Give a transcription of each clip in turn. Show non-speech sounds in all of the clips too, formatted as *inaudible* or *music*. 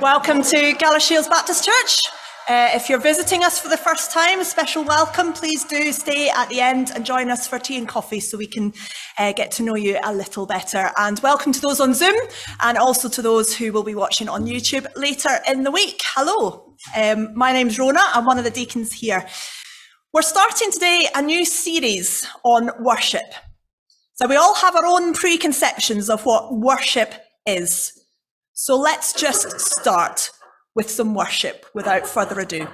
Welcome to Galashiels Baptist Church. Uh, if you're visiting us for the first time, a special welcome. Please do stay at the end and join us for tea and coffee so we can uh, get to know you a little better. And welcome to those on Zoom and also to those who will be watching on YouTube later in the week. Hello, um, my name's Rona. I'm one of the deacons here. We're starting today a new series on worship. So we all have our own preconceptions of what worship is. So let's just start with some worship without further ado.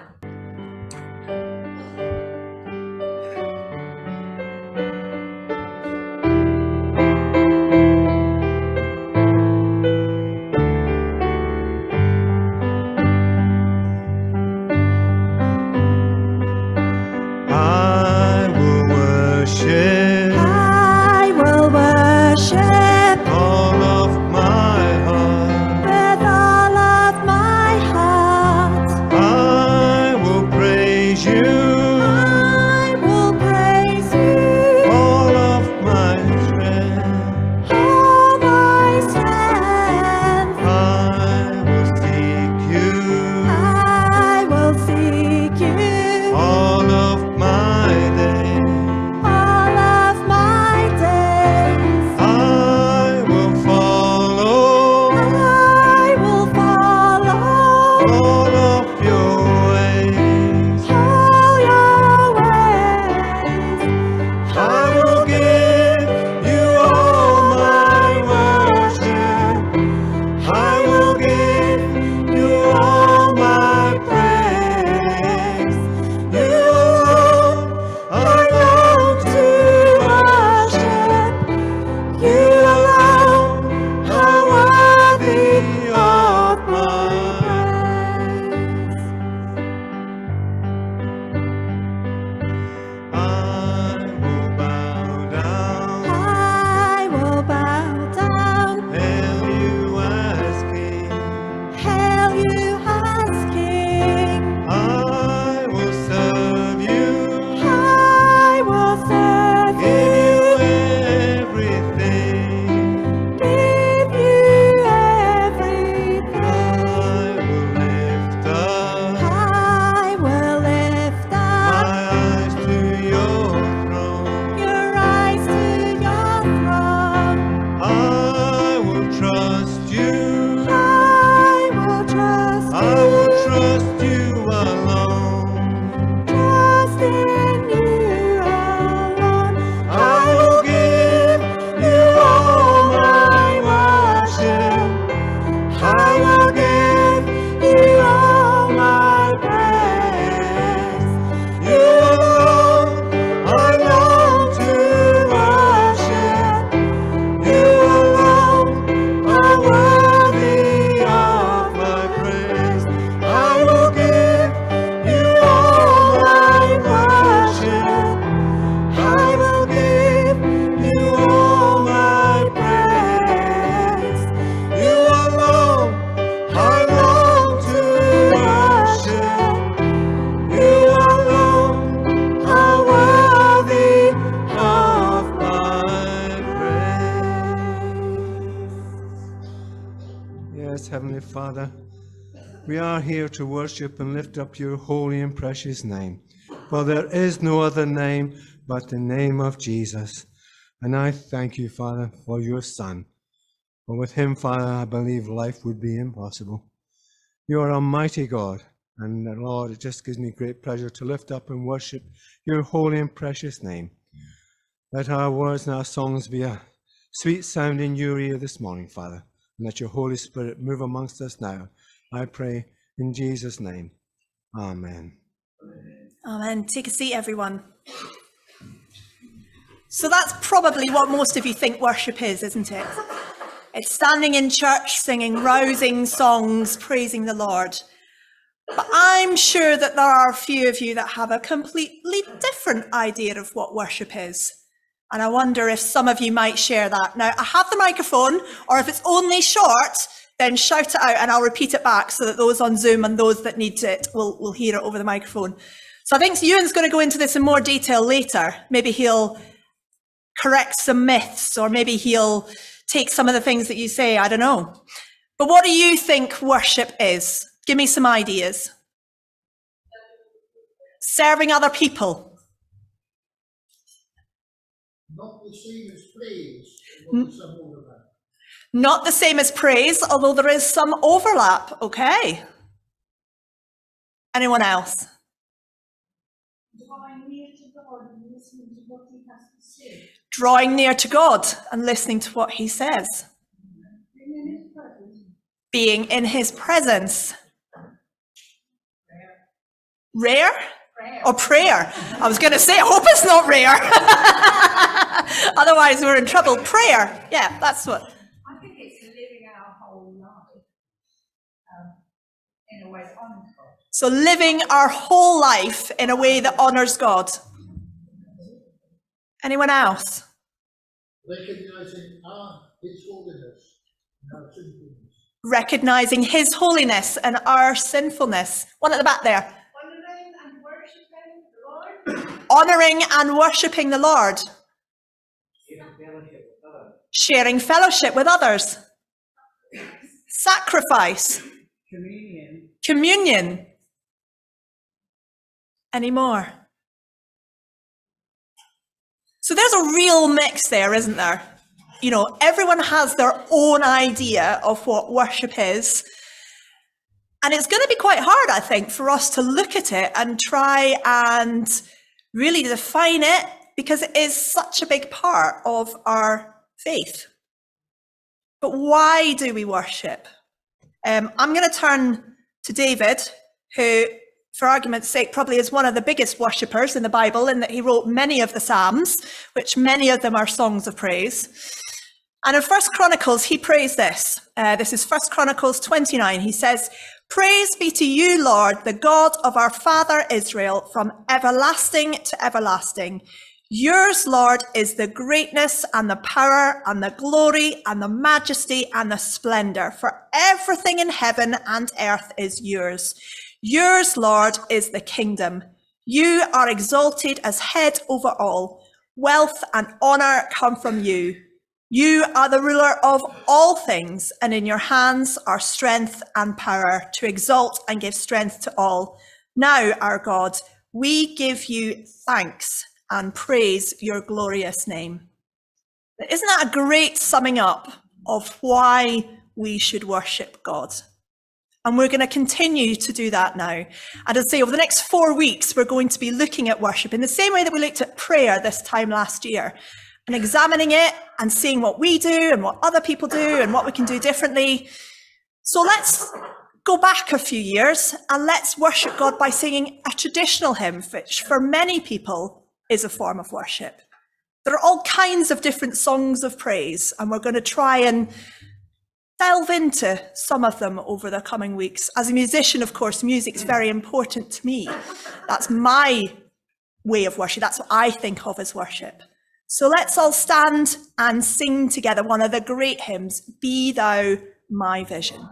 Worship and lift up your holy and precious name. For there is no other name but the name of Jesus. And I thank you, Father, for your Son. For with him, Father, I believe life would be impossible. You are Almighty God. And Lord, it just gives me great pleasure to lift up and worship your holy and precious name. Let our words and our songs be a sweet sound in your ear this morning, Father. And let your Holy Spirit move amongst us now. I pray in Jesus' name. Amen. Amen. Take a seat, everyone. So that's probably what most of you think worship is, isn't it? It's standing in church singing rousing songs, praising the Lord. But I'm sure that there are a few of you that have a completely different idea of what worship is. And I wonder if some of you might share that. Now, I have the microphone, or if it's only short, then shout it out and I'll repeat it back so that those on Zoom and those that need it will, will hear it over the microphone. So I think Euan's going to go into this in more detail later. Maybe he'll correct some myths or maybe he'll take some of the things that you say. I don't know. But what do you think worship is? Give me some ideas. Serving other people. not the same as praise, but there's some overlap. Not the same as praise, although there is some overlap. Okay. Anyone else? drawing near to God and listening to what He has to say. Drawing near to God and listening to what He says. Being in His presence. Rare? Or prayer. I was going to say, I hope it's not rare. *laughs* Otherwise, we're in trouble. Prayer. Yeah, that's what. I think it's living our whole life um, in a way that honours God. So, living our whole life in a way that honours God. Anyone else? Recognizing our, His holiness and our sinfulness. Recognizing His holiness and our sinfulness. One at the back there. Honouring and worshipping the Lord, Honouring and worshipping the Lord. Sharing fellowship with others. Sacrifice. communion, Communion. anymore. So there's a real mix there, isn't there? You know, everyone has their own idea of what worship is. And it's going to be quite hard, I think, for us to look at it and try and really define it because it is such a big part of our faith. But why do we worship? Um, I'm going to turn to David, who, for argument's sake, probably is one of the biggest worshippers in the Bible, in that he wrote many of the Psalms, which many of them are songs of praise. And in First Chronicles, he prays this. Uh, this is First Chronicles 29. He says, Praise be to you, Lord, the God of our father Israel, from everlasting to everlasting. Yours, Lord, is the greatness and the power and the glory and the majesty and the splendor, for everything in heaven and earth is yours. Yours, Lord, is the kingdom. You are exalted as head over all. Wealth and honor come from you. You are the ruler of all things, and in your hands are strength and power to exalt and give strength to all. Now, our God, we give you thanks and praise your glorious name. Isn't that a great summing up of why we should worship God? And we're going to continue to do that now. And as I say, over the next four weeks, we're going to be looking at worship in the same way that we looked at prayer this time last year and examining it and seeing what we do and what other people do and what we can do differently. So let's go back a few years and let's worship God by singing a traditional hymn, which for many people is a form of worship. There are all kinds of different songs of praise, and we're going to try and delve into some of them over the coming weeks. As a musician, of course, music's very important to me. That's my way of worship. That's what I think of as worship. So let's all stand and sing together one of the great hymns, Be Thou My Vision.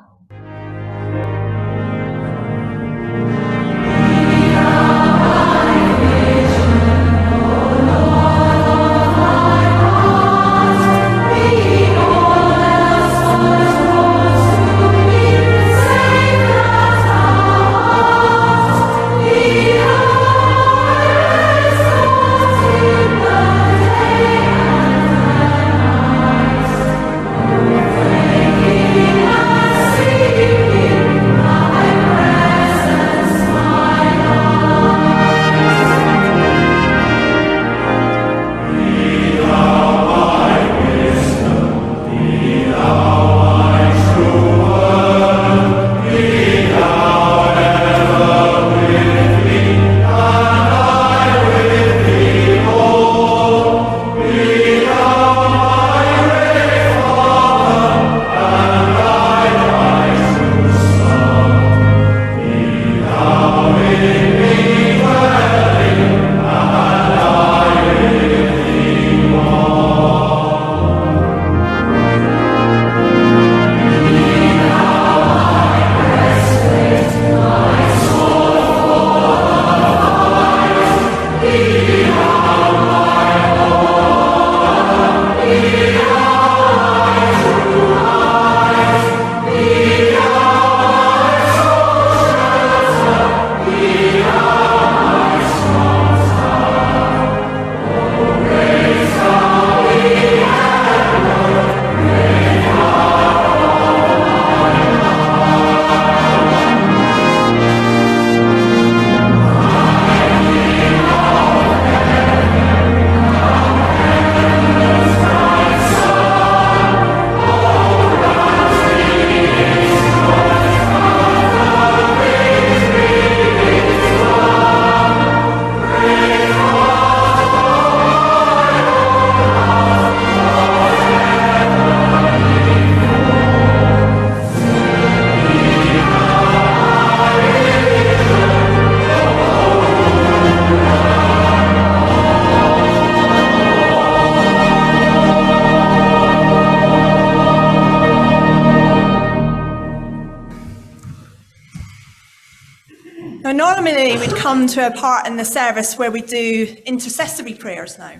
To a part in the service where we do intercessory prayers now,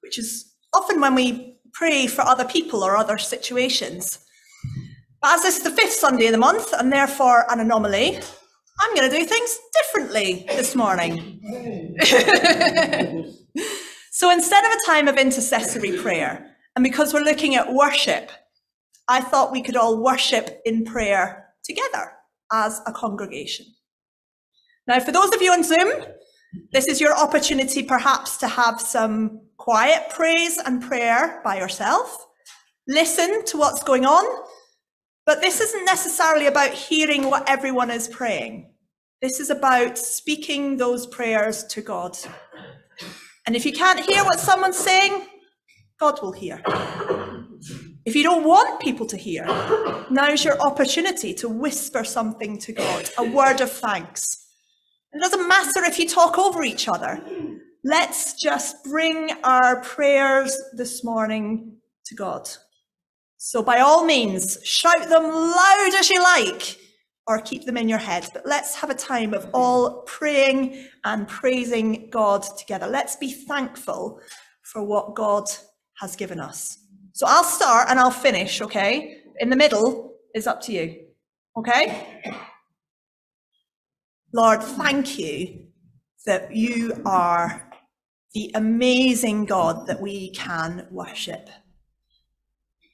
which is often when we pray for other people or other situations. But as this is the fifth Sunday of the month and therefore an anomaly, I'm going to do things differently this morning. *laughs* so instead of a time of intercessory prayer, and because we're looking at worship, I thought we could all worship in prayer together as a congregation. Now, for those of you on Zoom, this is your opportunity perhaps to have some quiet praise and prayer by yourself. Listen to what's going on. But this isn't necessarily about hearing what everyone is praying. This is about speaking those prayers to God. And if you can't hear what someone's saying, God will hear. If you don't want people to hear, now's your opportunity to whisper something to God, a word of thanks. It doesn't matter if you talk over each other. Let's just bring our prayers this morning to God. So, by all means, shout them loud as you like or keep them in your head. But let's have a time of all praying and praising God together. Let's be thankful for what God has given us. So, I'll start and I'll finish, okay? In the middle is up to you, okay? Lord, thank you that you are the amazing God that we can worship.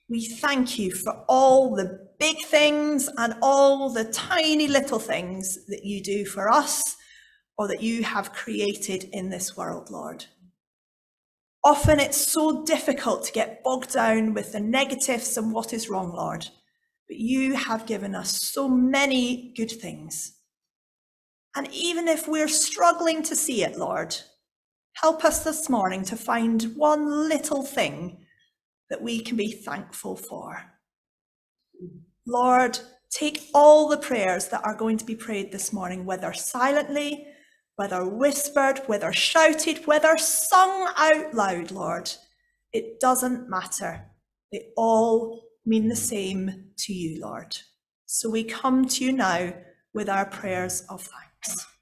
We thank you for all the big things and all the tiny little things that you do for us or that you have created in this world, Lord. Often it's so difficult to get bogged down with the negatives and what is wrong, Lord. But you have given us so many good things. And even if we're struggling to see it, Lord, help us this morning to find one little thing that we can be thankful for. Lord, take all the prayers that are going to be prayed this morning, whether silently, whether whispered, whether shouted, whether sung out loud, Lord. It doesn't matter. They all mean the same to you, Lord. So we come to you now with our prayers of thanks next.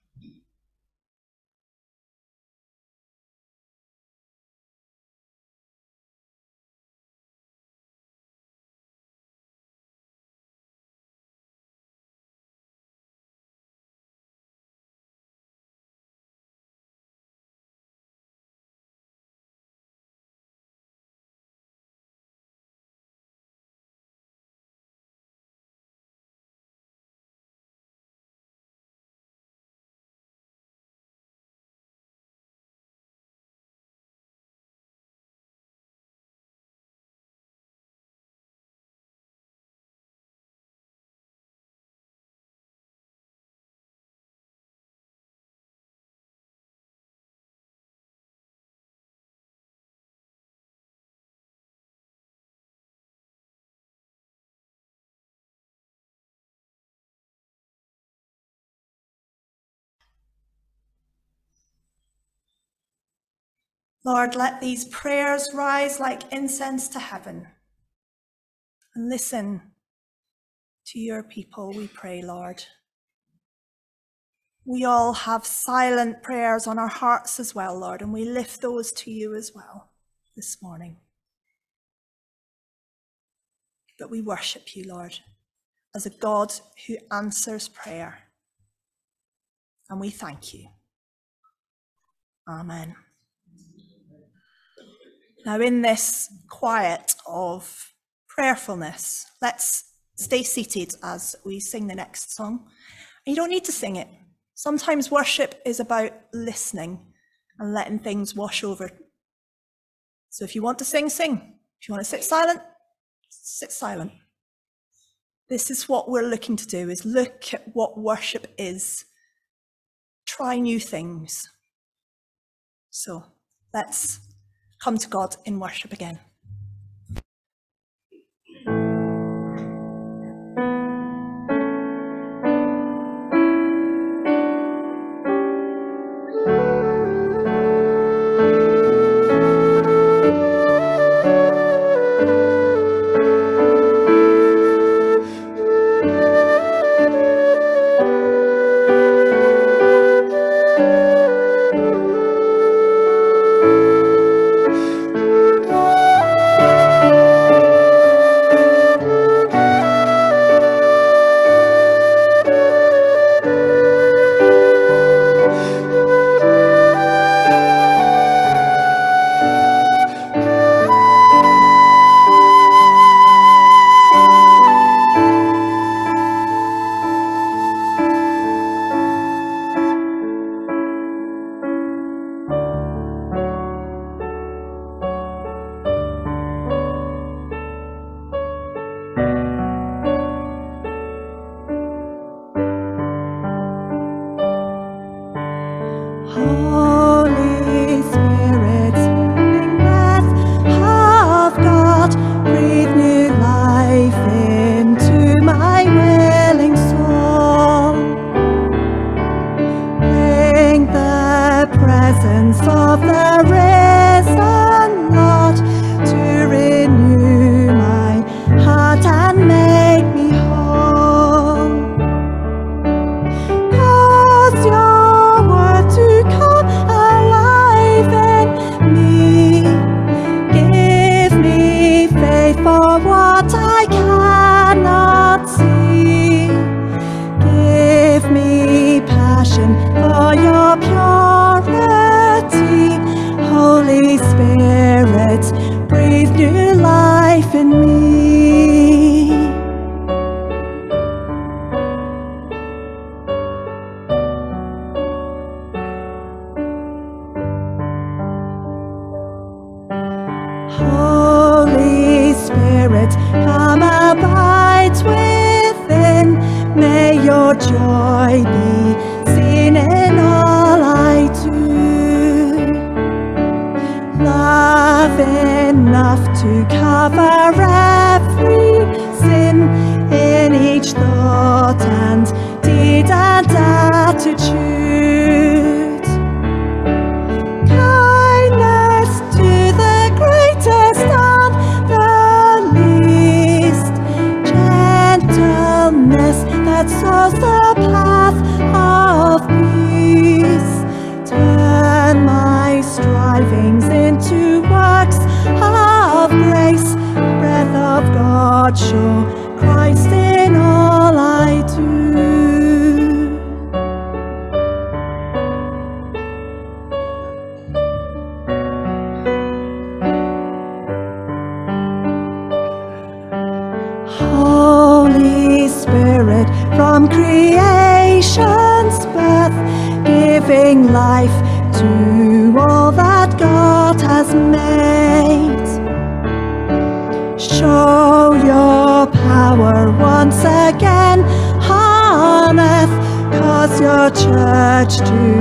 Lord, let these prayers rise like incense to heaven. And listen to your people, we pray, Lord. We all have silent prayers on our hearts as well, Lord, and we lift those to you as well this morning. But we worship you, Lord, as a God who answers prayer. And we thank you. Amen. Now, in this quiet of prayerfulness, let's stay seated as we sing the next song. You don't need to sing it. Sometimes worship is about listening and letting things wash over. So if you want to sing, sing. If you want to sit silent, sit silent. This is what we're looking to do is look at what worship is. Try new things. So let's come to God in worship again. Joy be seen in all I do. Love enough to cover church to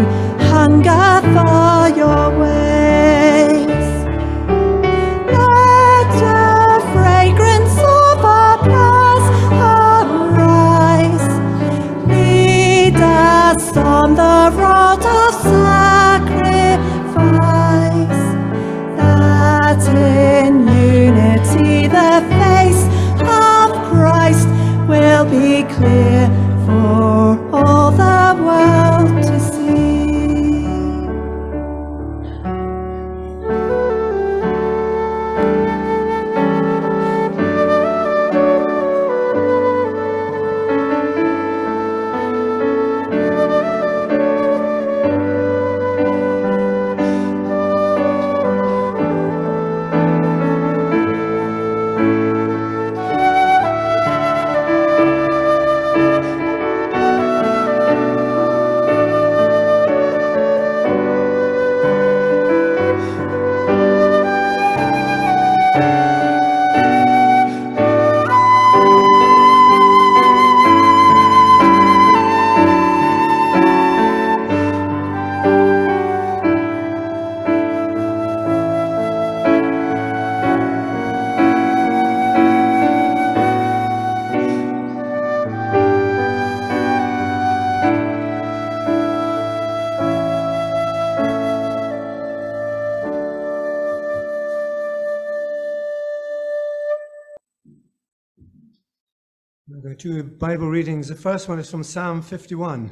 Bible readings. The first one is from Psalm 51,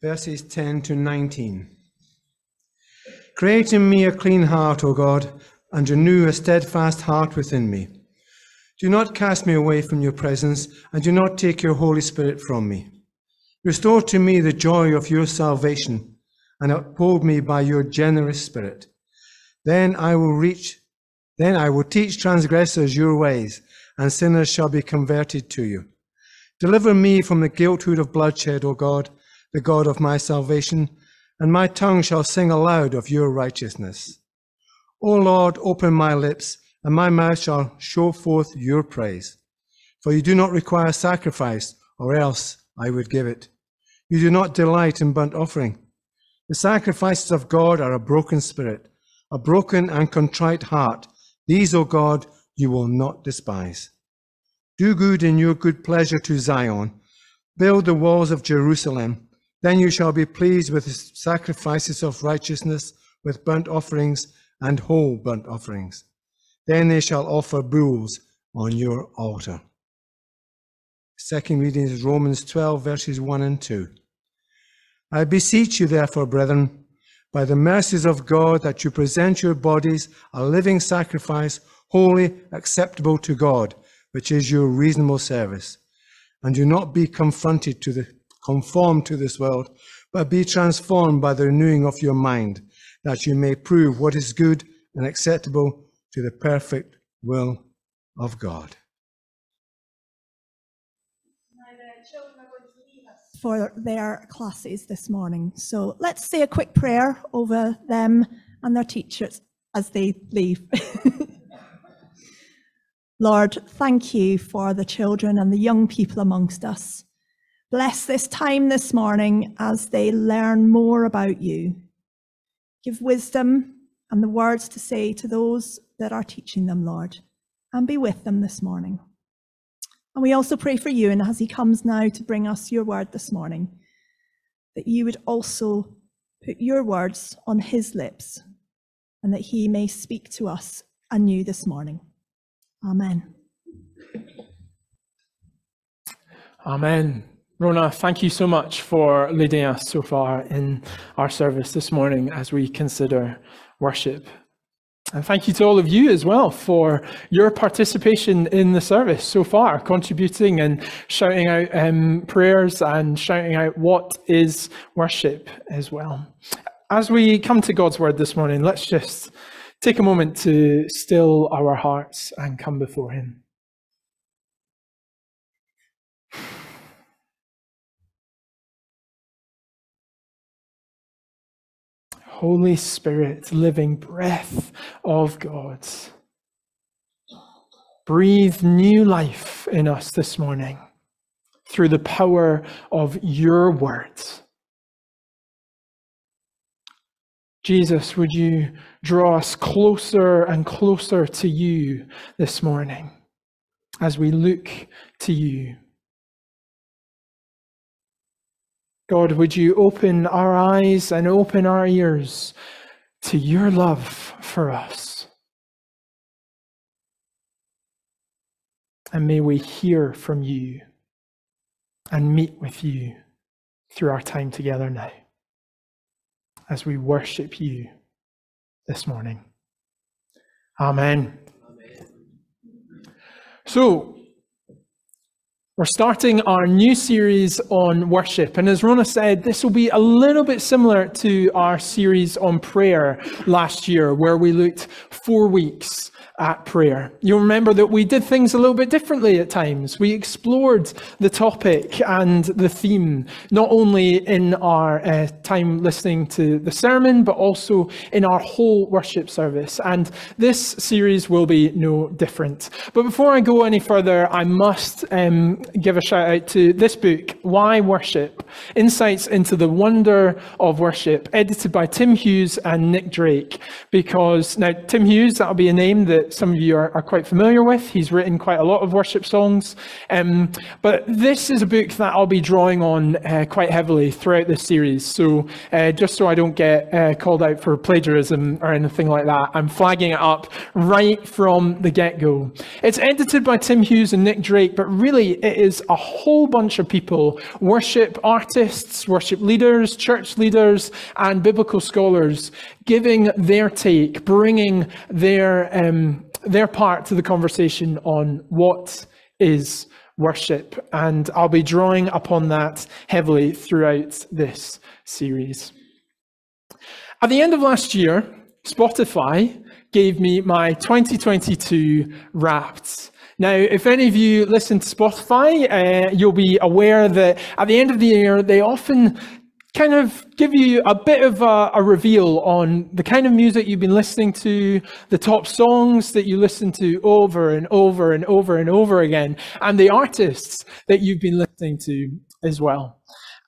verses 10 to 19. Create in me a clean heart, O God, and renew a steadfast heart within me. Do not cast me away from your presence, and do not take your Holy Spirit from me. Restore to me the joy of your salvation, and uphold me by your generous spirit. Then I will reach, then I will teach transgressors your ways, and sinners shall be converted to you. Deliver me from the guilthood of bloodshed, O God, the God of my salvation, and my tongue shall sing aloud of your righteousness. O Lord, open my lips, and my mouth shall show forth your praise. For you do not require sacrifice, or else I would give it. You do not delight in burnt offering. The sacrifices of God are a broken spirit, a broken and contrite heart. These, O God, you will not despise. Do good in your good pleasure to Zion. Build the walls of Jerusalem. Then you shall be pleased with sacrifices of righteousness, with burnt offerings and whole burnt offerings. Then they shall offer bulls on your altar. Second reading is Romans 12, verses 1 and 2. I beseech you, therefore, brethren, by the mercies of God, that you present your bodies a living sacrifice, holy, acceptable to God, which is your reasonable service. And do not be confronted to the conformed to this world, but be transformed by the renewing of your mind, that you may prove what is good and acceptable to the perfect will of God. for their classes this morning. So let's say a quick prayer over them and their teachers as they leave. *laughs* Lord, thank you for the children and the young people amongst us. Bless this time this morning as they learn more about you. Give wisdom and the words to say to those that are teaching them, Lord, and be with them this morning. And we also pray for you, and as he comes now to bring us your word this morning, that you would also put your words on his lips and that he may speak to us anew this morning. Amen. Amen. Rona, thank you so much for leading us so far in our service this morning as we consider worship. And thank you to all of you as well for your participation in the service so far, contributing and shouting out um, prayers and shouting out what is worship as well. As we come to God's word this morning, let's just take a moment to still our hearts and come before Him. Holy Spirit, living breath of God. Breathe new life in us this morning through the power of your words. Jesus, would you draw us closer and closer to you this morning as we look to you? God, would you open our eyes and open our ears to your love for us? And may we hear from you and meet with you through our time together now as we worship you this morning. Amen. Amen. So, we're starting our new series on worship. And as Rona said, this will be a little bit similar to our series on prayer last year, where we looked four weeks at prayer. You'll remember that we did things a little bit differently at times. We explored the topic and the theme, not only in our uh, time listening to the sermon, but also in our whole worship service. And this series will be no different. But before I go any further, I must um, give a shout out to this book, Why Worship? Insights into the Wonder of Worship, edited by Tim Hughes and Nick Drage. Because now, Tim Hughes, that'll be a name that some of you are, are, quite familiar with. He's written quite a lot of worship songs. Um, but this is a book that I'll be drawing on uh, quite heavily throughout this series. So uh, just so I don't get uh, called out for plagiarism or anything like that, I'm flagging it up right from the get-go. It's edited by Tim Hughes and Nick Drage, but really it is a whole bunch of people, worship artists, worship leaders, church leaders, and biblical scholars giving their take, bringing their um, their part to the conversation on what is worship. And I'll be drawing upon that heavily throughout this series. At the end of last year, Spotify gave me my 2022 Wrapped. Now, if any of you listen to Spotify, uh, you'll be aware that at the end of the year, they often kind of give you a bit of a, a, reveal on the kind of music you've been listening to, the top songs that you listen to over and over and over and over again, and the artists that you've been listening to as well.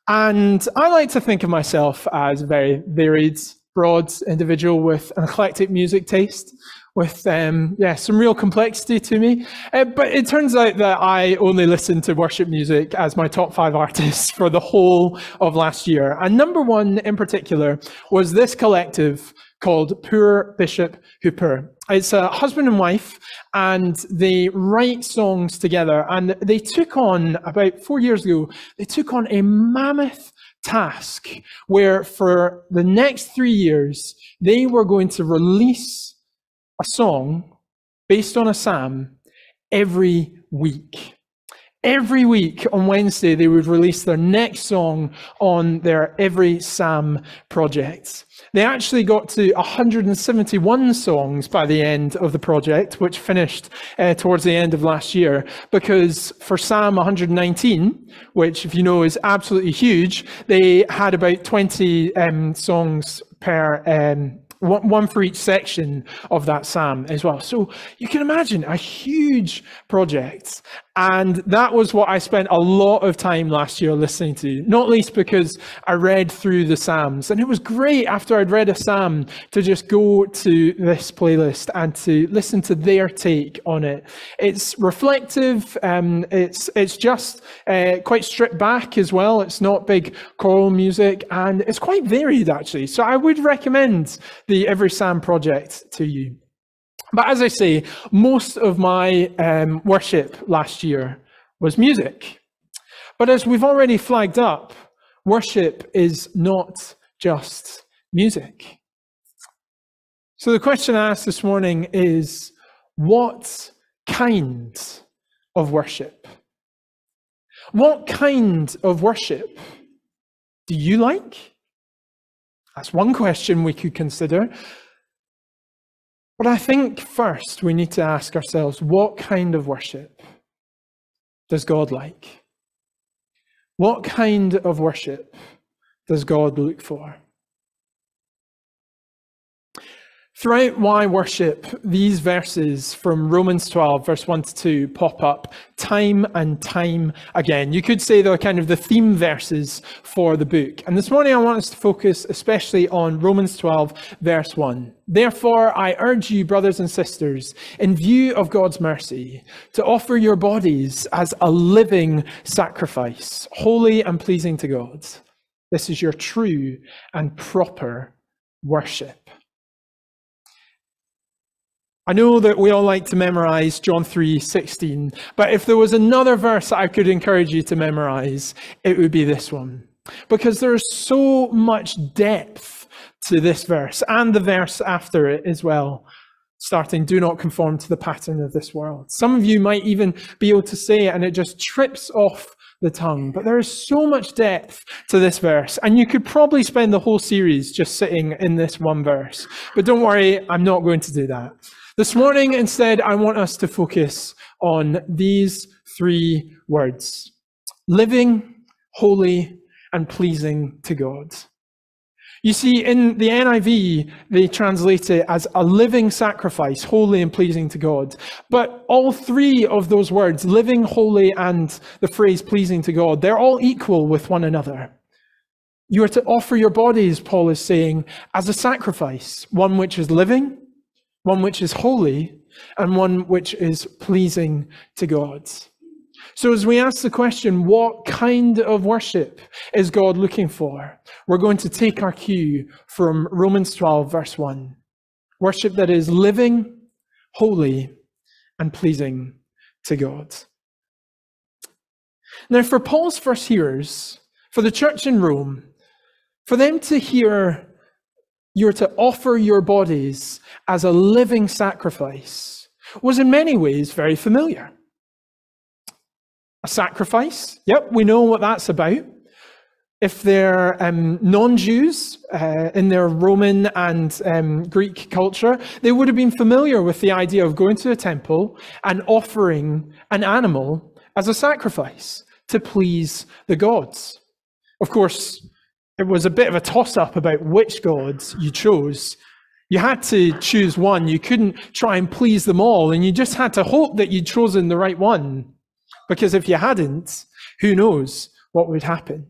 And I like to think of myself as a very varied, broad individual with an eclectic music taste with um, yeah some real complexity to me. Uh, but it turns out that I only listened to worship music as my top five *laughs* artists for the whole of last year. And number one in particular was this collective called Poor Bishop Hooper. It's a husband and wife, and they write songs together. And they took on, about four years ago, they took on a mammoth task where for the next three years, they were going to release a song based on a psalm every week. Every week on Wednesday, they would release their next song on their Every Psalm project. They actually got to 171 songs by the end of the project, which finished uh, towards the end of last year, because for Psalm 119, which, if you know, is absolutely huge, they had about 20 um, songs per um, one for each section of that psalm as well. So you can imagine a huge project. And that was what I spent a lot of time last year listening to, not least because I read through the Psalms. And it was great after I'd read a Psalm to just go to this playlist and to listen to their take on it. It's reflective, um, it's, it's just uh, quite stripped back as well. It's not big choral music, and it's quite varied actually. So I would recommend the Every Psalm project to you. But as I say, most of my um, worship last year was music. But as we've already flagged up, worship is not just music. So the question I asked this morning is what kind of worship? What kind of worship do you like? That's one question we could consider. But I think first we need to ask ourselves what kind of worship does God like? What kind of worship does God look for? Throughout why worship, these verses from Romans 12, verse 1 to 2, pop up time and time again. You could say they're kind of the theme verses for the book. And this morning I want us to focus especially on Romans 12, verse 1. Therefore, I urge you, brothers and sisters, in view of God's mercy, to offer your bodies as a living sacrifice, holy and pleasing to God. This is your true and proper worship. I know that we all like to memorize John 3:16, but if there was another verse I could encourage you to memorize, it would be this one. Because there's so much depth to this verse and the verse after it as well. Starting, do not conform to the pattern of this world. Some of you might even be able to say it and it just trips off the tongue. But there is so much depth to this verse, and you could probably spend the whole series just sitting in this one verse. But don't worry, I'm not going to do that. This morning, instead, I want us to focus on these three words living, holy, and pleasing to God. You see, in the NIV, they translate it as a living sacrifice, holy and pleasing to God. But all three of those words, living, holy, and the phrase pleasing to God, they're all equal with one another. You are to offer your bodies, Paul is saying, as a sacrifice, one which is living, one which is holy, and one which is pleasing to God. So, as we ask the question, what kind of worship is God looking for? We're going to take our cue from Romans 12, verse 1. Worship that is living, holy, and pleasing to God. Now, for Paul's first hearers, for the church in Rome, for them to hear you're to offer your bodies as a living sacrifice was in many ways very familiar. A sacrifice, yep, we know what that's about. If they're um, non Jews uh, in their Roman and um, Greek culture, they would have been familiar with the idea of going to a temple and offering an animal as a sacrifice to please the gods. Of course, it was a bit of a toss up about which gods you chose. You had to choose one. You couldn't try and please them all, and you just had to hope that you'd chosen the right one. Because if you hadn't, who knows what would happen.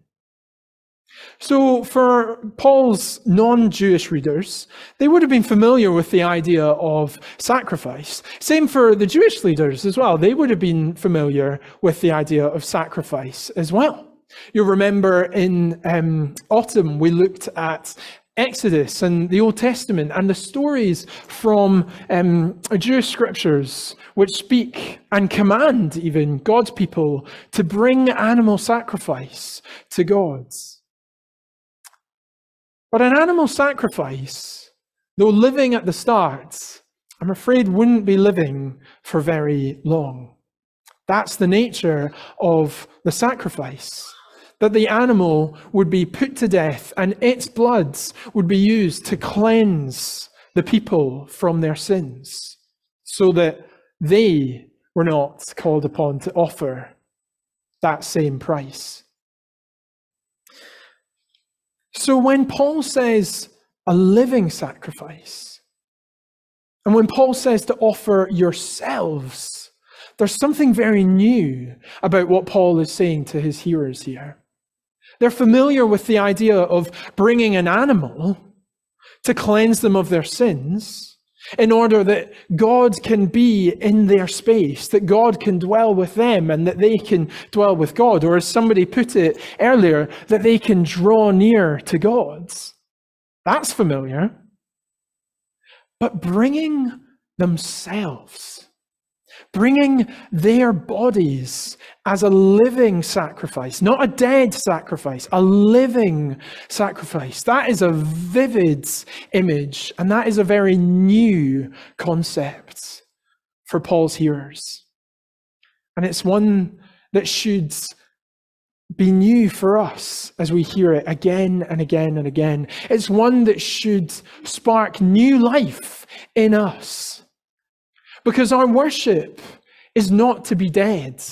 So, for Paul's non Jewish readers, they would have been familiar with the idea of sacrifice. Same for the Jewish leaders as well. They would have been familiar with the idea of sacrifice as well. You'll remember in um, autumn, we looked at Exodus and the Old Testament and the stories from um, Jewish scriptures which speak and command even God's people to bring animal sacrifice to God's. But an animal sacrifice, though living at the start, I'm afraid wouldn't be living for very long. That's the nature of the sacrifice that the animal would be put to death and its blood would be used to cleanse the people from their sins so that they were not called upon to offer that same price. So when Paul says a living sacrifice, and when Paul says to offer yourselves, there's something very new about what Paul is saying to his hearers here. They're familiar with the idea of bringing an animal to cleanse them of their sins in order that God can be in their space, that God can dwell with them and that they can dwell with God. Or as somebody put it earlier, that they can draw near to God. That's familiar. But bringing themselves bringing their bodies as a living sacrifice, not a dead sacrifice, a living sacrifice. That is a vivid image, and that is a very new concept for Paul's hearers. And it's one that should be new for us as we hear it again and again and again. It's one that should spark new life in us because our worship is not to be dead.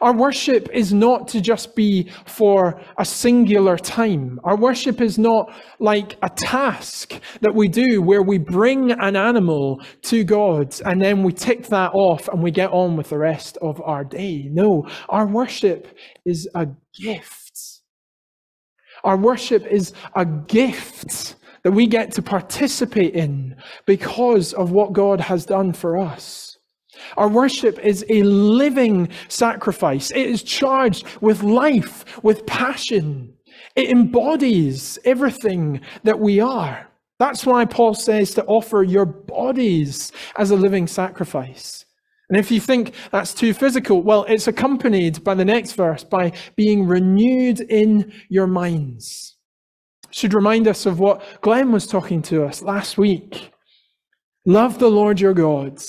Our worship is not to just be for a singular time. Our worship is not like a task that we do where we bring an animal to God and then we tick that off and we get on with the rest of our day. No, our worship is a gift. Our worship is a gift that we get to participate in because of what God has done for us. Our worship is a living sacrifice. It is charged with life, with passion. It embodies everything that we are. That's why Paul says to offer your bodies as a living sacrifice. And if you think that's too physical, well, it's accompanied by the next verse by being renewed in your minds should remind us of what Glenn was talking to us last week. Love the Lord your God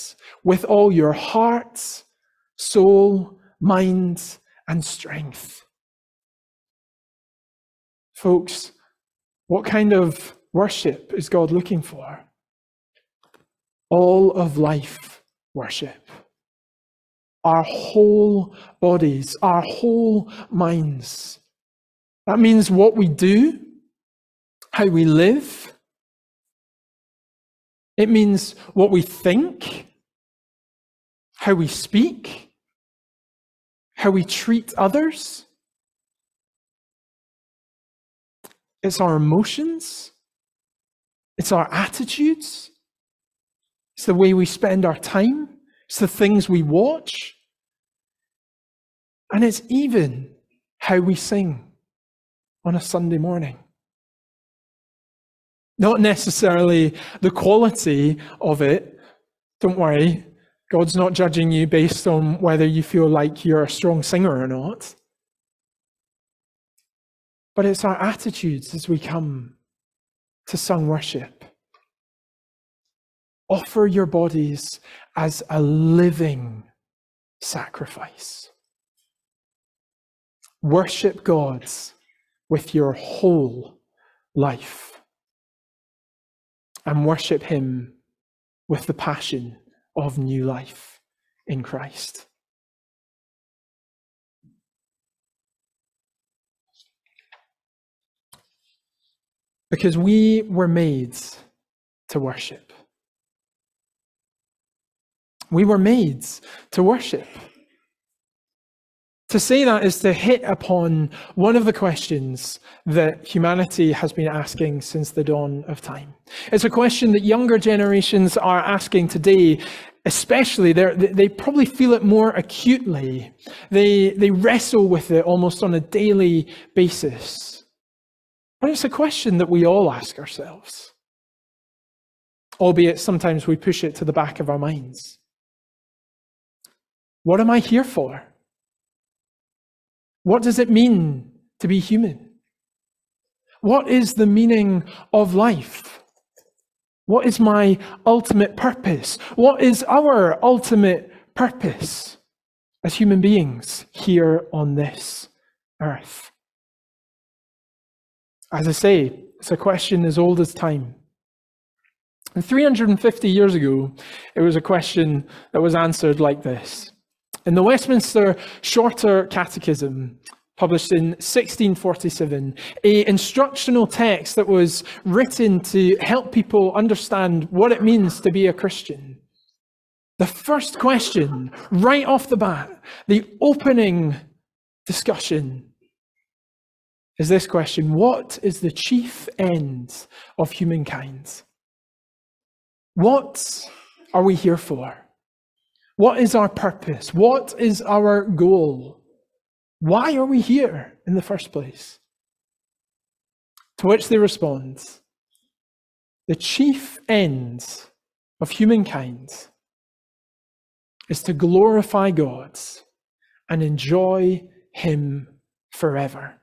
with all your heart, soul, mind, and strength. Folks, what kind of worship is God looking for? All of life worship. Our whole bodies, our whole minds. That means what we do, how we live. It means what we think, how we speak, how we treat others. It's our emotions, it's our attitudes, it's the way we spend our time, it's the things we watch, and it's even how we sing on a Sunday morning. Not necessarily the quality of it. Don't worry. God's not judging you based on whether you feel like you're a strong singer or not. But it's our attitudes as we come to sung worship. Offer your bodies as a living sacrifice. Worship God with your whole life and worship Him with the passion of new life in Christ. Because we were made to worship. We were made to worship. To say that is to hit upon one of the questions that humanity has been asking since the dawn of time. It's a question that younger generations are asking today, especially. They probably feel it more acutely. They, they wrestle with it almost on a daily basis. But it's a question that we all ask ourselves, albeit sometimes we push it to the back of our minds. What am I here for? What does it mean to be human? What is the meaning of life? What is my ultimate purpose? What is our ultimate purpose as human beings here on this earth? As I say, it's a question as old as time. And 350 years ago, it was a question that was answered like this in the Westminster Shorter Catechism, published in 1647, a instructional text that was written to help people understand what it means to be a Christian. The first question, right off the bat, the opening discussion is this question What is the chief end of humankind? What are we here for? What is our purpose? What is our goal? Why are we here in the first place? To which they respond The chief end of humankind is to glorify God and enjoy Him forever.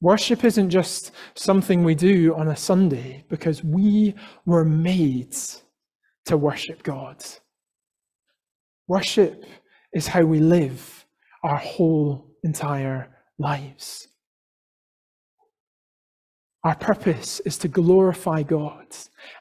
Worship isn't just something we do on a Sunday because we were made to worship God. Worship is how we live our whole entire lives. Our purpose is to glorify God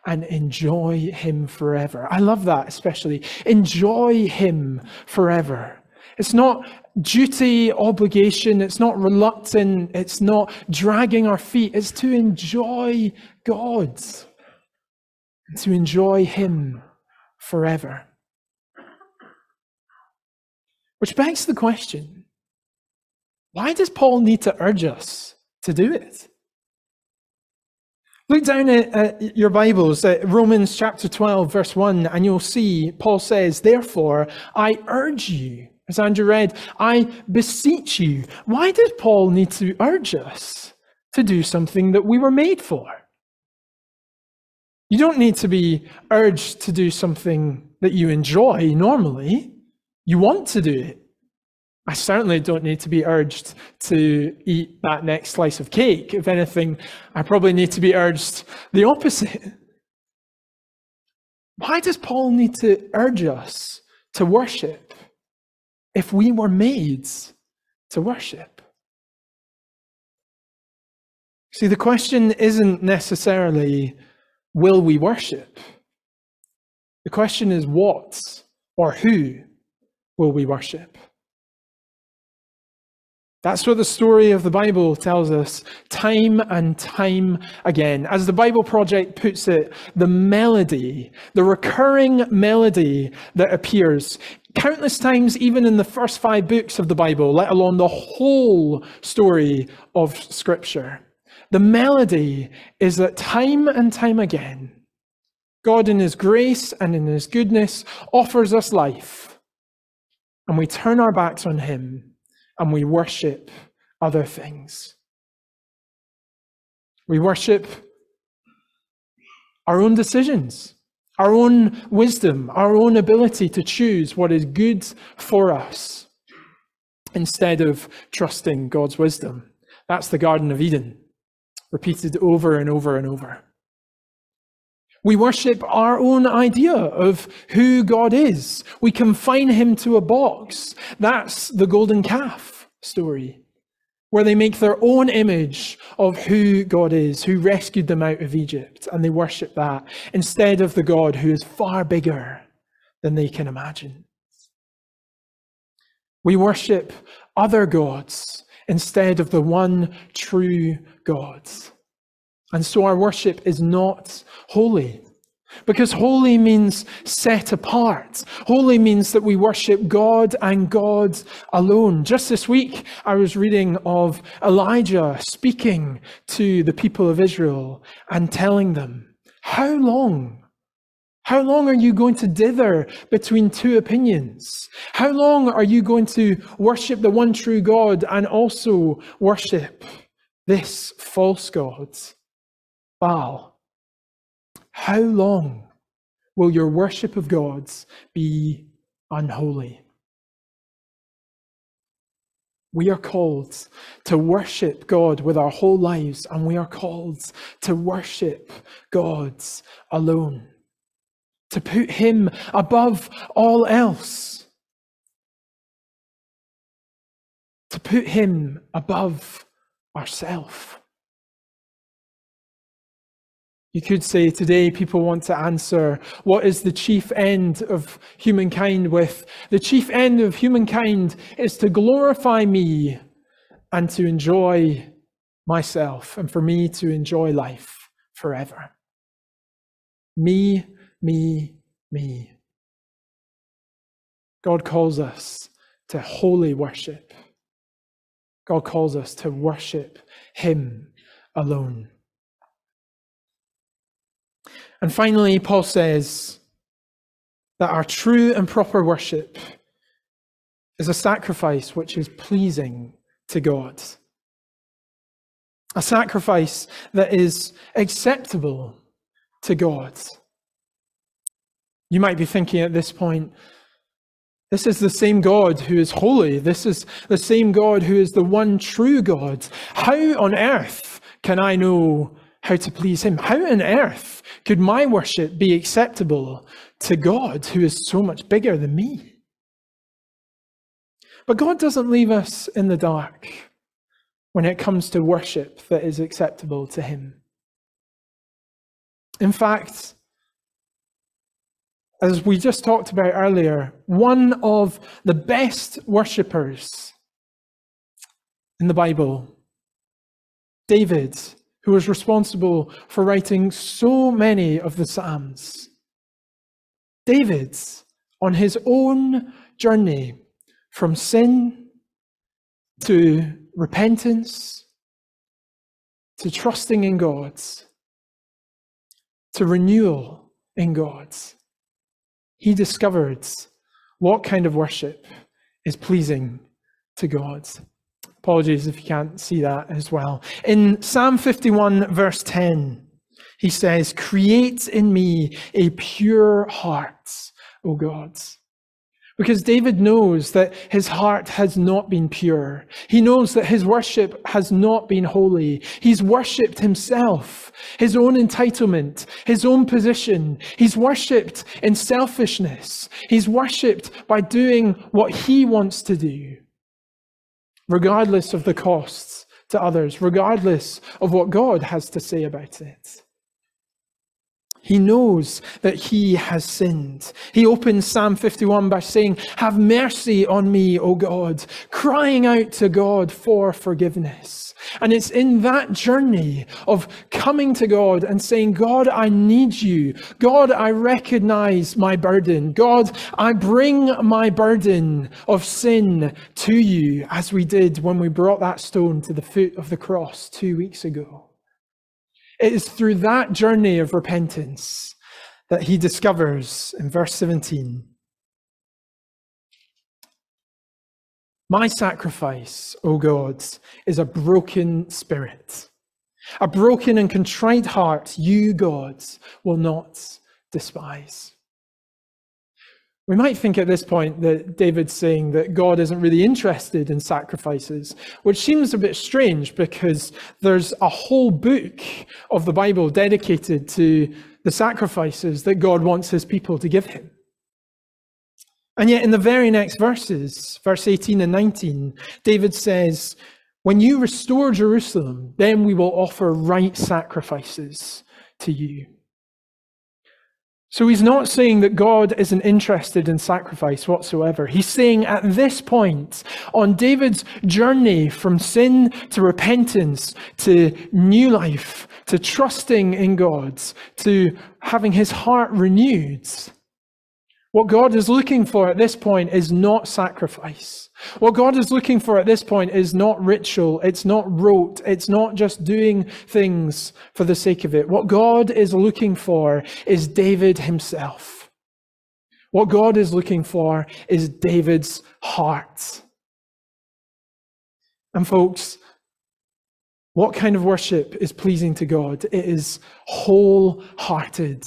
and enjoy Him forever. I love that, especially. Enjoy Him forever. It's not duty, obligation, it's not reluctant, it's not dragging our feet, it's to enjoy God and to enjoy Him forever. Which begs the question why does Paul need to urge us to do it? Look down at, at your Bibles, at Romans chapter 12, verse 1, and you'll see Paul says, Therefore, I urge you, as Andrew read, I beseech you. Why did Paul need to urge us to do something that we were made for? You don't need to be urged to do something that you enjoy normally. You want to do it. I certainly don't need to be urged to eat that next slice of cake. If anything, I probably need to be urged the opposite. Why does Paul need to urge us to worship if we were made to worship? See, the question isn't necessarily, will we worship? The question is, what or who will we worship? That's what the story of the Bible tells us time and time again. As the Bible Project puts it, the melody, the recurring melody that appears countless times, even in the first five books of the Bible, let alone the whole story of Scripture. The melody is that time and time again, God, in His grace and in His goodness, offers us life, and we turn our backs on Him and we worship other things. We worship our own decisions, our own wisdom, our own ability to choose what is good for us instead of trusting God's wisdom. That's the Garden of Eden, repeated over and over and over. We worship our own idea of who God is. We confine him to a box. That's the golden calf story, where they make their own image of who God is, who rescued them out of Egypt, and they worship that instead of the God who is far bigger than they can imagine. We worship other gods instead of the one true God. And so our worship is not holy. Because holy means set apart. Holy means that we worship God and God alone. Just this week, I was reading of Elijah speaking to the people of Israel and telling them, How long? How long are you going to dither between two opinions? How long are you going to worship the one true God and also worship this false God? Baal. How long will your worship of gods be unholy? We are called to worship God with our whole lives, and we are called to worship God alone, to put Him above all else, to put Him above ourselves. You could say today people want to answer what is the chief end of humankind with the chief end of humankind is to glorify me and to enjoy myself and for me to enjoy life forever. Me me, me. God calls us to holy worship. God calls us to worship Him alone. And finally, Paul says that our true and proper worship is a sacrifice which is pleasing to God. A sacrifice that is acceptable to God. You might be thinking at this point, this is the same God who is holy. This is the same God who is the one true God. How on earth can I know how to please Him? How on earth could my worship be acceptable to God who is so much bigger than me? But God doesn't leave us in the dark when it comes to worship that is acceptable to Him. In fact, as we just talked about earlier, one of the best worshippers in the Bible, David, who was responsible for writing so many of the Psalms. David, on his own journey from sin to repentance, to trusting in God, to renewal in God, he discovered what kind of worship is pleasing to God. Apologies if you can't see that as well. In Psalm 51, verse 10, he says, Create in me a pure heart, O God. Because David knows that his heart has not been pure. He knows that his worship has not been holy. He's worshipped himself, his own entitlement, his own position. He's worshipped in selfishness. He's worshipped by doing what he wants to do, regardless of the costs to others, regardless of what God has to say about it. He knows that he has sinned. He opens Psalm 51 by saying, Have mercy on me, O God, crying out to God for forgiveness. And it's in that journey of coming to God and saying, God, I need you. God, I recognize my burden. God, I bring my burden of sin to you, as we did when we brought that stone to the foot of the cross two weeks ago. It is through that journey of repentance that he discovers in verse 17 My sacrifice, O God, is a broken spirit. A broken and contrite heart, you, God, will not despise. We might think at this point that David's saying that God isn't really interested in sacrifices, which seems a bit strange because there's a whole book of the Bible dedicated to the sacrifices that God wants his people to give him. And yet, in the very next verses, verse 18 and 19, David says, When you restore Jerusalem, then we will offer right sacrifices to you. So he's not saying that God isn't interested in sacrifice whatsoever. He's saying at this point, on David's journey from sin to repentance, to new life, to trusting in God, to having his heart renewed, what God is looking for at this point is not sacrifice. What God is looking for at this point is not ritual. It's not rote. It's not just doing things for the sake of it. What God is looking for is David himself. What God is looking for is David's heart. And folks, what kind of worship is pleasing to God? It is wholehearted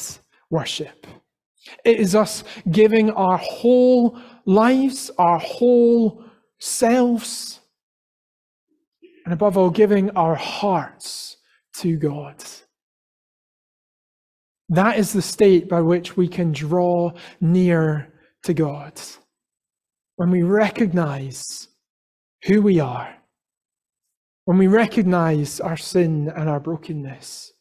worship. It is us giving our whole lives, our whole selves, and above all, giving our hearts to God. That is the state by which we can draw near to God. When we recognize who we are, when we recognize our sin and our brokenness,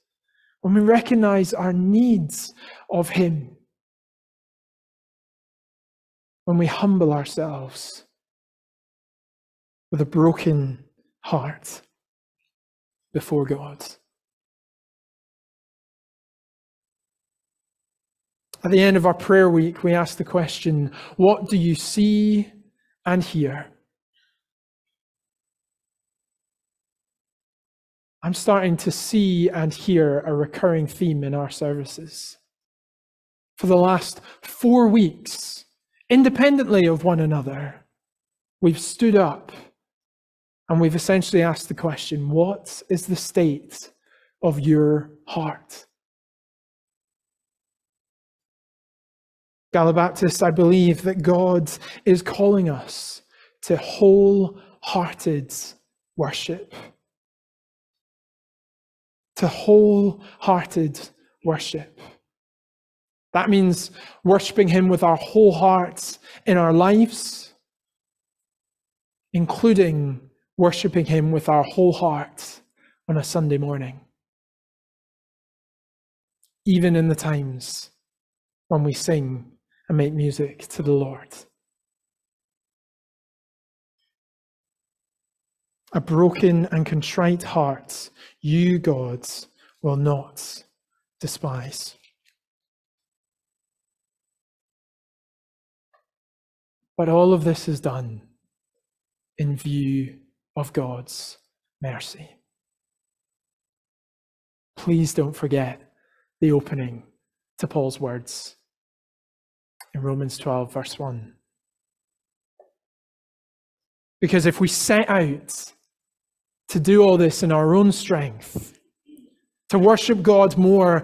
when we recognize our needs of Him, when we humble ourselves with a broken heart before God. At the end of our prayer week, we ask the question What do you see and hear? I'm starting to see and hear a recurring theme in our services. For the last four weeks, independently of one another, we've stood up and we've essentially asked the question What is the state of your heart? Galabaptists, I believe that God is calling us to wholehearted worship. To wholehearted worship. That means worshiping Him with our whole hearts in our lives, including worshiping Him with our whole heart on a Sunday morning. Even in the times when we sing and make music to the Lord. A broken and contrite heart, you, God, will not despise. But all of this is done in view of God's mercy. Please don't forget the opening to Paul's words in Romans 12, verse 1. Because if we set out to do all this in our own strength, to worship God more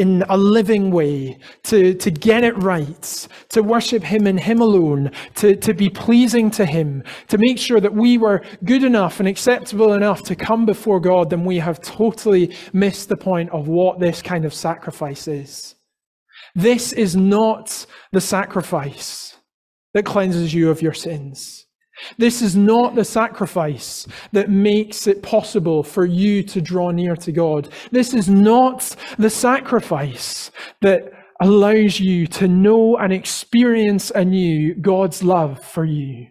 in a living way, to, to get it right, to worship Him and Him alone, to, to be pleasing to Him, to make sure that we were good enough and acceptable enough to come before God, then we have totally missed the point of what this kind of sacrifice is. This is not the sacrifice that cleanses you of your sins. This is not the sacrifice that makes it possible for you to draw near to God. This is not the sacrifice that allows you to know and experience anew God's love for you.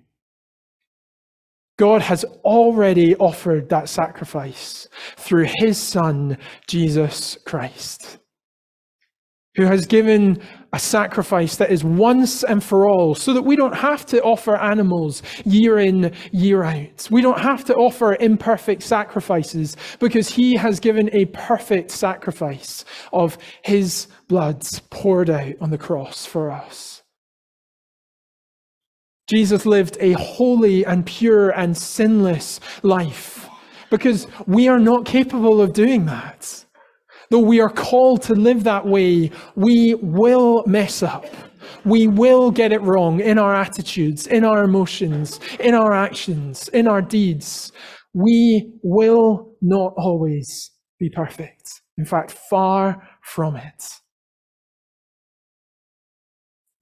God has already offered that sacrifice through his Son, Jesus Christ who has given a sacrifice that is once and for all, so that we don't have to offer animals year in, year out. We don't have to offer imperfect sacrifices because he has given a perfect sacrifice of his blood poured out on the cross for us. Jesus lived a holy and pure and sinless life because we are not capable of doing that. Though we are called to live that way, we will mess up. We will get it wrong in our attitudes, in our emotions, in our actions, in our deeds. We will not always be perfect. In fact, far from it.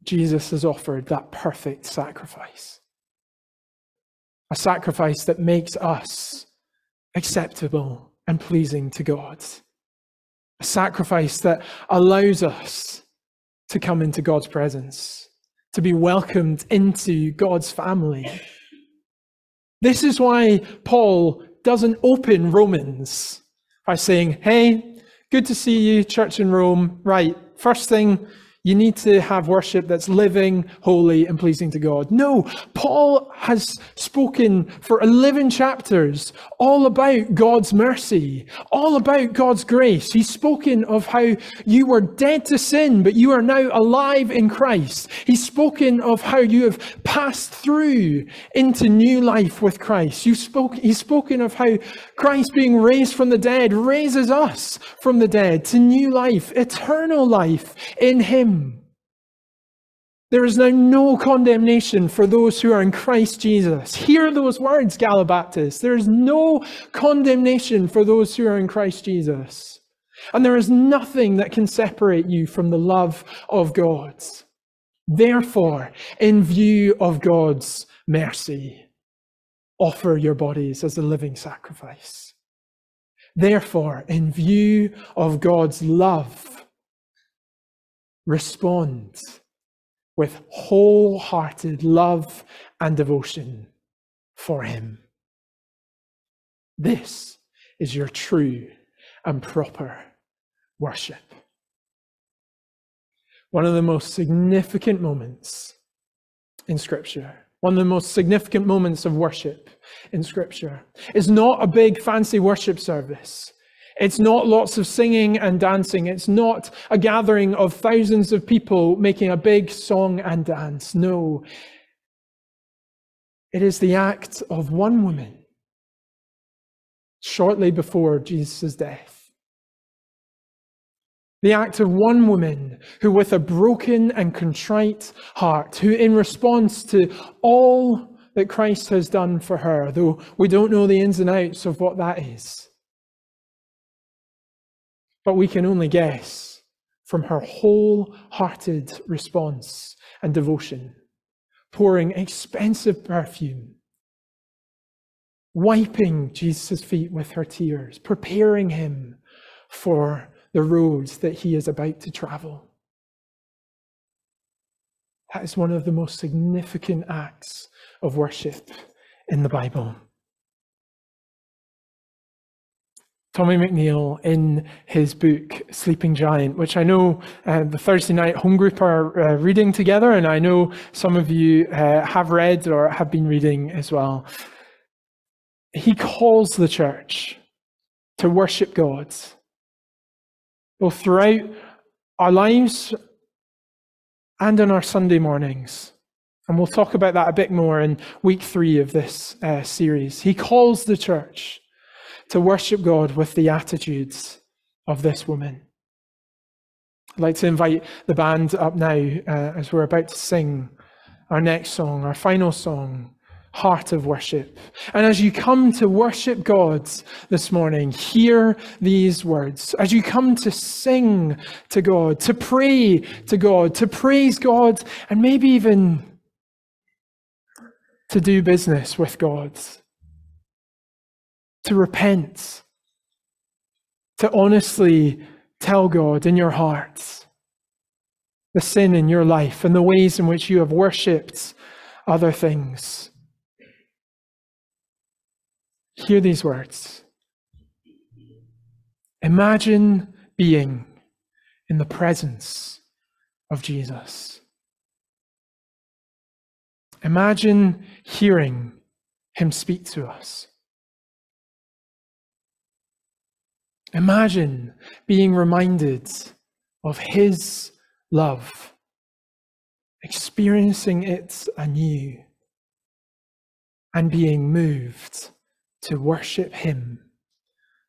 Jesus has offered that perfect sacrifice. A sacrifice that makes us acceptable and pleasing to God a sacrifice that allows us to come into God's presence, to be welcomed into God's family. This is why Paul doesn't open Romans by saying, Hey, good to see you, church in Rome. Right, first thing, you need to have worship that's living, holy, and pleasing to God. No, Paul has spoken for 11 chapters all about God's mercy, all about God's grace. He's spoken of how you were dead to sin, but you are now alive in Christ. He's spoken of how you have passed through into new life with Christ. You spoke, he's spoken of how Christ being raised from the dead raises us from the dead to new life, eternal life in Him. There is now no condemnation for those who are in Christ Jesus. Hear those words, Galabaptists. There is no condemnation for those who are in Christ Jesus. And there is nothing that can separate you from the love of God. Therefore, in view of God's mercy, offer your bodies as a living sacrifice. Therefore, in view of God's love, respond with wholehearted love and devotion for Him. This is your true and proper worship. one of the most significant moments in Scripture, one of the most significant moments of worship in Scripture, is not a big fancy worship service. It's not lots of singing and dancing. It's not a gathering of thousands of people making a big song and dance. No. It is the act of one woman shortly before Jesus' death. The act of one woman who, with a broken and contrite heart, who, in response to all that Christ has done for her, though we don't know the ins and outs of what that is, but we can only guess from her wholehearted response and devotion, pouring expensive perfume, wiping Jesus' feet with her tears, preparing him for the roads that he is about to travel. That is one of the most significant acts of worship in the Bible. Tommy McNeil, in his book Sleeping Giant, which I know uh, the Thursday night home group are uh, reading together, and I know some of you uh, have read or have been reading as well. He calls the church to worship God both throughout our lives and in our Sunday mornings. And we'll talk about that a bit more in week three of this uh, series. He calls the church to worship God with the attitudes of this woman. I'd like to invite the band up now uh, as we're about to sing our next song, our final song heart of worship. And as you come to worship God this morning, hear these words. As you come to sing to God, to pray to God, to praise God, and maybe even to do business with God, to repent, to honestly tell God in your hearts the sin in your life and the ways in which you have worshipped other things. Hear these words. Imagine being in the presence of Jesus. Imagine hearing him speak to us. Imagine being reminded of his love, experiencing it anew, and being moved to worship Him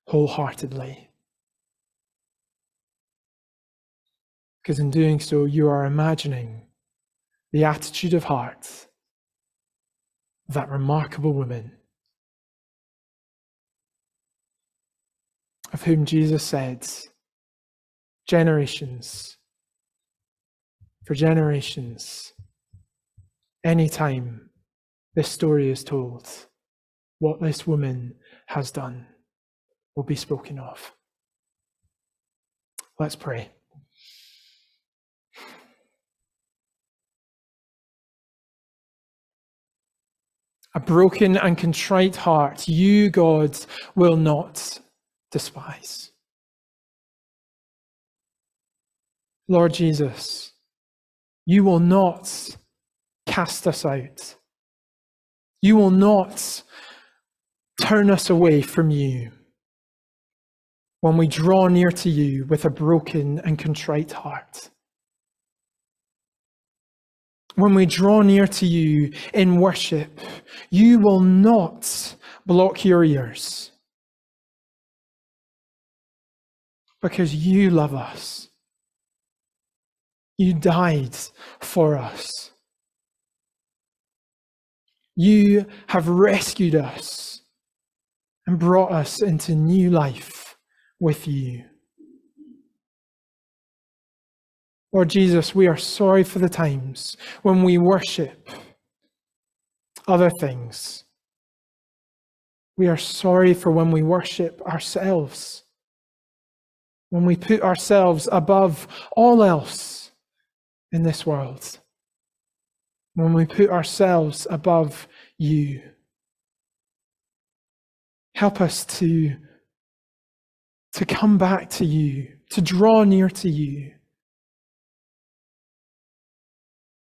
wholeheartedly. Because in doing so, you are imagining the attitude of heart that remarkable woman of whom Jesus said, generations, for generations, anytime this story is told, what this woman has done will be spoken of. Let's pray. A broken and contrite heart, you, God, will not despise. Lord Jesus, you will not cast us out. You will not turn us away from you when we draw near to you with a broken and contrite heart. When we draw near to you in worship, you will not block your ears because you love us. You died for us. You have rescued us and brought us into new life with you. Lord Jesus, we are sorry for the times when we worship other things. We are sorry for when we worship ourselves, when we put ourselves above all else in this world, when we put ourselves above you. Help us to, to come back to you, to draw near to you,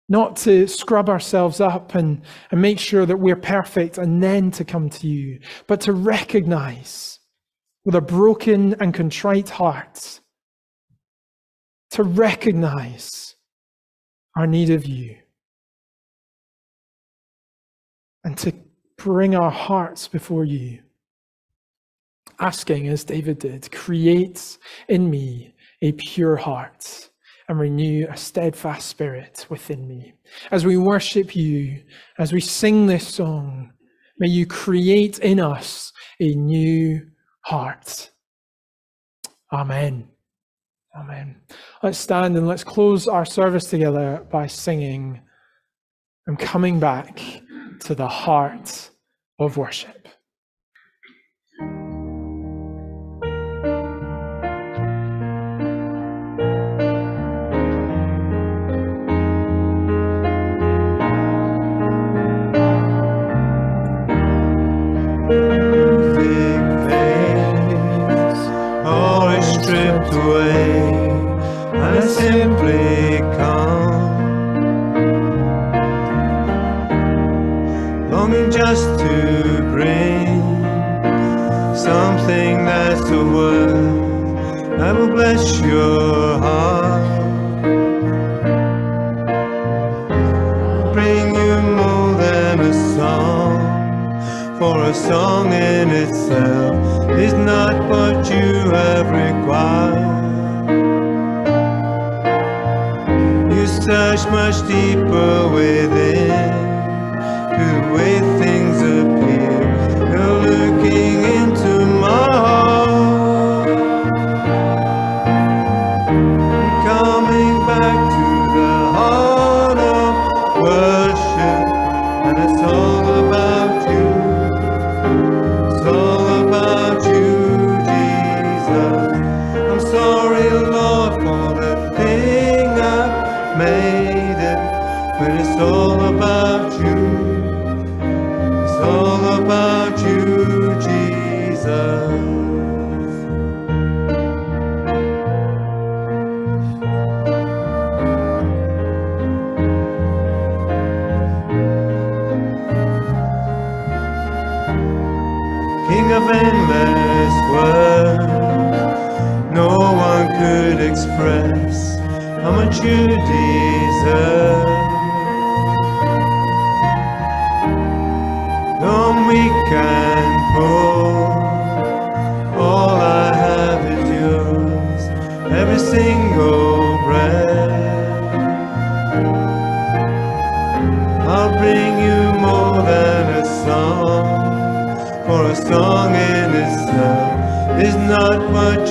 not to scrub ourselves up and, and make sure that we're perfect and then to come to you, but to recognize with a broken and contrite heart, to recognize our need of you, and to bring our hearts before you, asking as David did, create in me a pure heart and renew a steadfast spirit within me. As we worship you, as we sing this song, may you create in us a new heart. Amen. Amen. Let's stand and let's close our service together by singing, I'm coming back to the heart of worship. For a song in itself is not what you have required. You search much deeper within to the much deserve. Come weak and poor, all I have is yours, every single breath. I'll bring you more than a song, for a song in itself is not what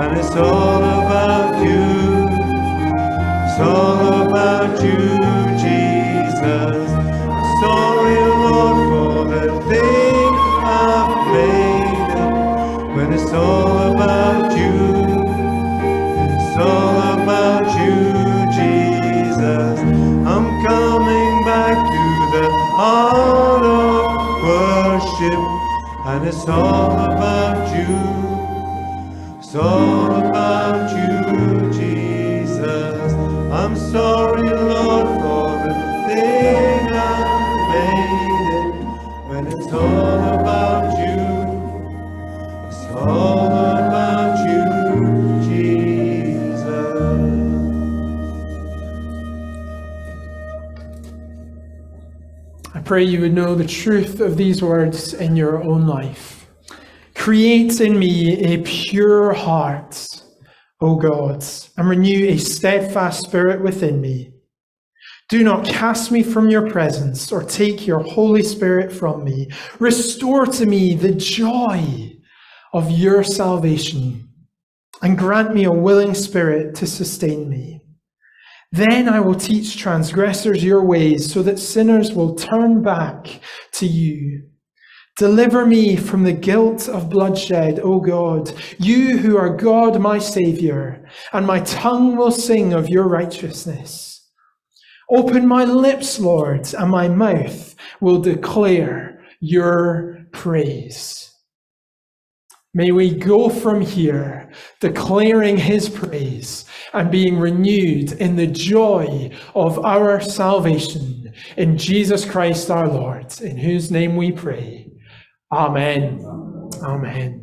and it's all about you. It's all about you, Jesus. I'm sorry, Lord, for the thing I've made. When it's all about you, it's all about you, Jesus. I'm coming back to the heart of worship, and it's all about you. It's pray you would know the truth of these words in your own life. Create in me a pure heart, O God, and renew a steadfast spirit within me. Do not cast me from your presence or take your Holy Spirit from me. Restore to me the joy of your salvation and grant me a willing spirit to sustain me. Then I will teach transgressors your ways so that sinners will turn back to you. Deliver me from the guilt of bloodshed, O God, you who are God my Saviour, and my tongue will sing of your righteousness. Open my lips, Lord, and my mouth will declare your praise. May we go from here declaring his praise and being renewed in the joy of our salvation in Jesus Christ our Lord, in whose name we pray. Amen. Amen.